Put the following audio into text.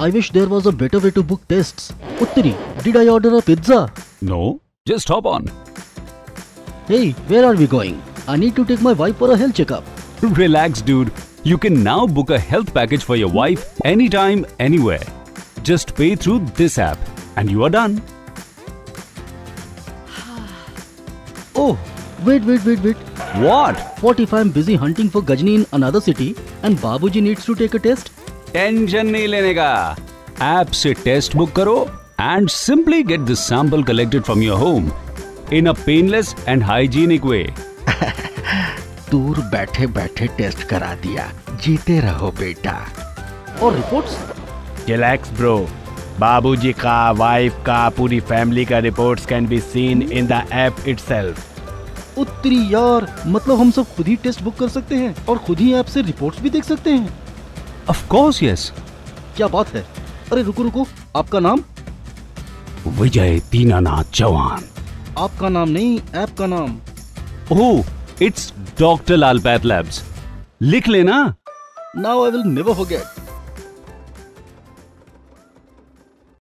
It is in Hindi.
I wish there was a better way to book tests. Uttari, did I order a pizza? No, just hop on. Hey, where are we going? I need to take my wife for a health checkup. Relax, dude. You can now book a health package for your wife anytime, anywhere. Just pay through this app and you are done. Oh, wait, wait, wait, wait. What? What if I'm busy hunting for Gajni in another city and Babuji needs to take a test? Tension नहीं लेने का। ऐप से टेस्ट बुक करो and simply get the sample collected from your home in a painless and hygienic way दूर बैठे बैठे टेस्ट करा दिया। जीते रहो बेटा। और रिपोर्ट्स रिलैक्स ब्रो बाबूजी का वाइफ का पूरी फैमिली का reports can be seen in the app itself उत्तरी यार मतलब हम सब खुद ही टेस्ट बुक कर सकते हैं और खुद ही ऐप से रिपोर्ट्स भी देख सकते हैं। ऑफ़ कोर्स यस क्या बात है? अरे रुको रुको। आपका नाम? विजय दीनानाथ चौहान। आपका नाम नहीं ऐप का नाम। ओह it's doctor Lal path labs लिख लेना। Now I will never forget